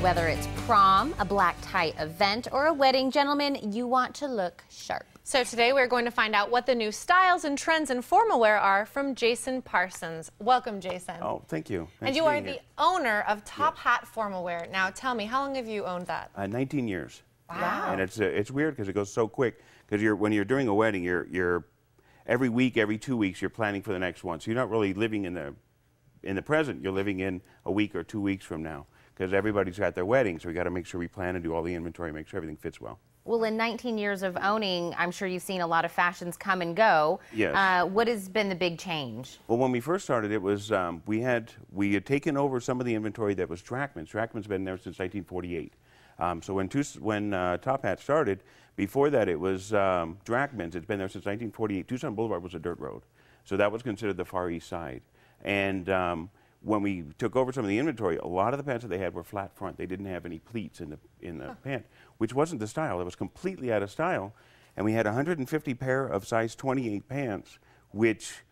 Whether it's prom, a black tie event, or a wedding, gentlemen, you want to look sharp. So today we're going to find out what the new styles and trends in formal wear are from Jason Parsons. Welcome, Jason. Oh, thank you. Nice and you being are here. the owner of Top Hat Formal Wear. Now tell me, how long have you owned that? Uh, 19 years. Wow. And it's uh, it's weird because it goes so quick. Because you're when you're doing a wedding, you're you're every week, every two weeks, you're planning for the next one. So you're not really living in the in the present. You're living in a week or two weeks from now. Because everybody's got their wedding, so we got to make sure we plan and do all the inventory, make sure everything fits well. Well, in 19 years of owning, I'm sure you've seen a lot of fashions come and go. Yes. Uh, what has been the big change? Well, when we first started, it was um, we had we had taken over some of the inventory that was Drachman's. Drachman's been there since 1948. Um, so when Tus- when uh, Top Hat started, before that it was um, Drachman's. It's been there since 1948. Tucson Boulevard was a dirt road, so that was considered the Far East Side. And um, when we took over some of the inventory, a lot of the pants that they had were flat front. They didn't have any pleats in the in the pant, which wasn't the style. It was completely out of style. And we had 150 pair of size 28 pants, which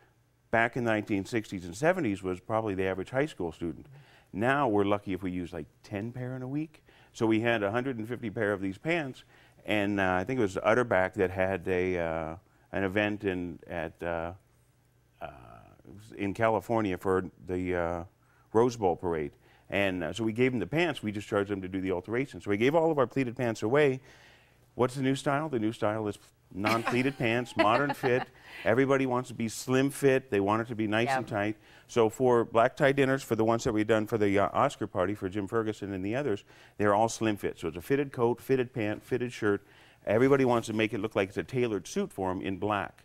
back in the 1960s and 70s was probably the average high school student. Now we're lucky if we use like 10 pair in a week. So we had 150 pair of these pants, and uh, I think it was Utterback that had a uh, an event in at uh, uh, in California for the uh, Rose Bowl parade. And uh, so we gave them the pants. We just charged them to do the alteration. So we gave all of our pleated pants away. What's the new style? The new style is non-pleated pants, modern fit. Everybody wants to be slim fit. They want it to be nice and tight. So for black tie dinners, for the ones that we've done for the uh, Oscar party for Jim Ferguson and the others, they're all slim fit. So it's a fitted coat, fitted pant, fitted shirt. Everybody wants to make it look like it's a tailored suit for them in black.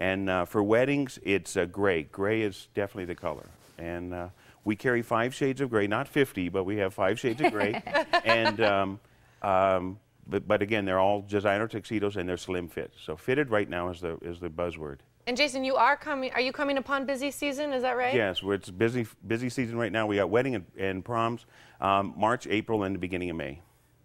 And uh, for weddings, it's uh, gray. Gray is definitely the color. And uh, we carry five shades of gray, not 50, but we have five shades of gray. and um, um, but, but again, they're all designer tuxedos and they're slim fit. So fitted right now is the is the buzzword. And Jason, you are coming. Are you coming upon busy season? Is that right? Yes, we're, it's busy busy season right now. We got wedding and, and proms, um, March, April, and the beginning of May.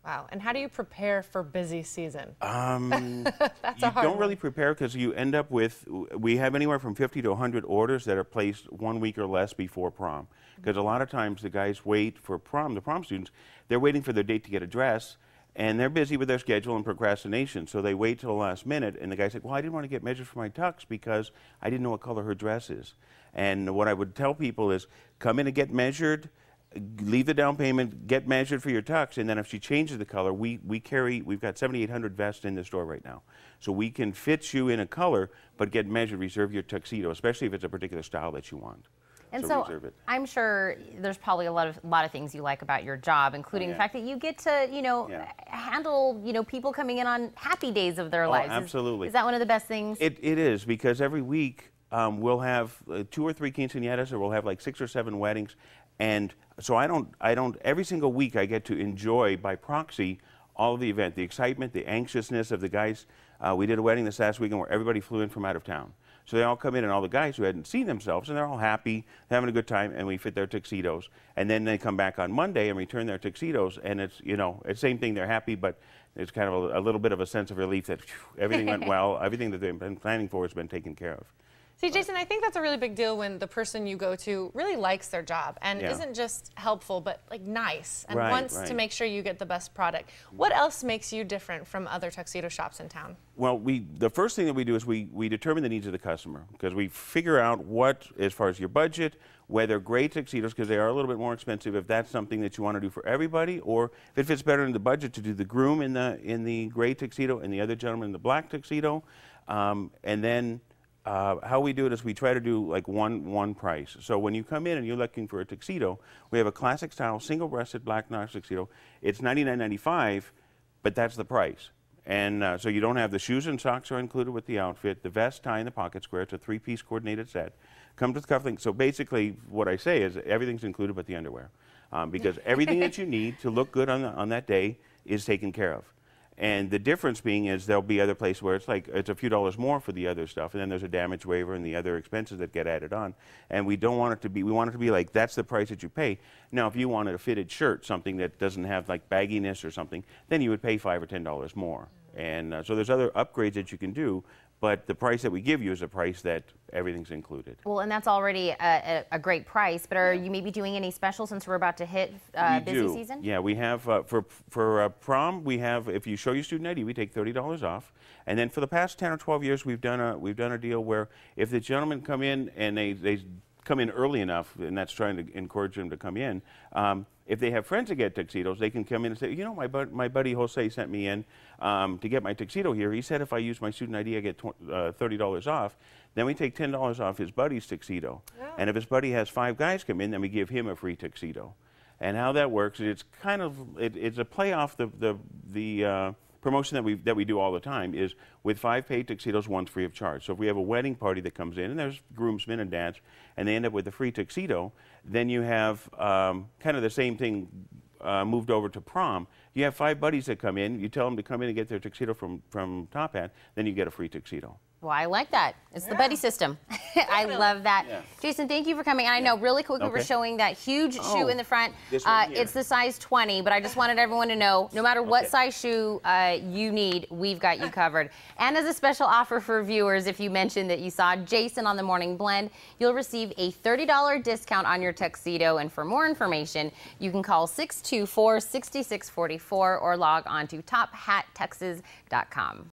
Wow. And how do you prepare for busy season? Um, That's you a hard don't one. really prepare because you end up with we have anywhere from 50 to 100 orders that are placed one week or less before prom because a lot of times the guys wait for prom the prom students they're waiting for their date to get a dress and they're busy with their schedule and procrastination so they wait till the last minute and the guy's like well i didn't want to get measured for my tux because i didn't know what color her dress is and what i would tell people is come in and get measured leave the down payment, get measured for your tux, and then if she changes the color, we, we carry, we've got 7,800 vests in the store right now. So we can fit you in a color, but get measured, reserve your tuxedo, especially if it's a particular style that you want. And so, so. I'm sure there's probably a lot of lot of things you like about your job, including oh, the yeah. fact that you get to, you know, Yeah. handle, you know, people coming in on happy days of their oh, lives. Is- Oh, absolutely. Is, that one of the best things? It, it is because every week um, we'll have uh, two or three quinceañeras, or we'll have like six or seven weddings, and so I don't, I don't. Every single week I get to enjoy by proxy all of the event, the excitement, the anxiousness of the guys. Uh, we did a wedding this last weekend where everybody flew in from out of town. So they all come in, and all the guys who hadn't seen themselves, and they're all happy, having a good time, and we fit their tuxedos. And then they come back on Monday and return their tuxedos, and it's you know, it's same thing. They're happy, but it's kind of a, a little bit of a sense of relief that phew, everything went well. Everything that they've been planning for has been taken care of. See, Jason, I think that's a really big deal when the person you go to really likes their job and Yeah. isn't just helpful, but like nice and Right, wants to make sure you get the best product. What else makes you different from other tuxedo shops in town? Well, we the first thing that we do is we, we determine the needs of the customer because we figure out what, as far as your budget, whether gray tuxedos because they are a little bit more expensive, if that's something that you want to do for everybody, or if it fits better in the budget to do the groom in the in the gray tuxedo and the other gentleman in the black tuxedo, um, and then. Uh, how we do it is we try to do like one one price. So when you come in and you're looking for a tuxedo, we have a classic style single-breasted black notch tuxedo. It's $99.95, but that's the price. And uh, so you don't have the shoes and socks are included with the outfit, the vest, tie, and the pocket square. It's a three-piece coordinated set. Comes with cufflinks. So basically, what I say is everything's included but the underwear, um, because everything that you need to look good on, the, on that day is taken care of. And the difference being is there'll be other places where it's like it's a few dollars more for the other stuff, and then there's a damage waiver and the other expenses that get added on. And we don't want it to be. We want it to be like that's the price that you pay. Now, if you wanted a fitted shirt, something that doesn't have like bagginess or something, then you would pay five or ten dollars more. And uh, so there's other upgrades that you can do, but the price that we give you is a price that everything's included. Well, and that's already a, a, a great price, but are you maybe doing any special since we're about to hit uh, busy do. season? Yeah, we have uh, for for uh, prom. We have if you show your student ID, we take thirty dollars off. And then for the past ten or twelve years, we've done a we've done a deal where if the gentlemen come in and they they come in early enough, and that's trying to encourage them to come in. Um, if they have friends that get tuxedos, they can come in and say, you know, my, bud- my buddy Jose sent me in um, to get my tuxedo here. He said if I use my student ID, I get tw- uh, $30 off. Then we take $10 off his buddy's tuxedo. And if his buddy has five guys come in, then we give him a free tuxedo. And how that works, it's kind of, it, it's a play off the, the, the uh, promotion that we that we do all the time is with five paid tuxedos, one's free of charge. So if we have a wedding party that comes in and there's groomsmen and dads, and they end up with a free tuxedo, then you have um, kind of the same thing uh, moved over to prom. You have five buddies that come in. You tell them to come in and get their tuxedo from from Top Hat, then you get a free tuxedo. Well, I like that. It's the buddy system. I love that. Yeah. Jason, thank you for coming. And I know really quickly we're showing that huge shoe Oh, in the front. this one uh, here. it's the size 20, but I just wanted everyone to know no matter what Okay. size shoe uh, you need, we've got you covered. And as a special offer for viewers, if you mentioned that you saw Jason on the Morning Blend, you'll receive a $30 discount on your tuxedo. And for more information, you can call 624 6644 or log on to tophattexas.com.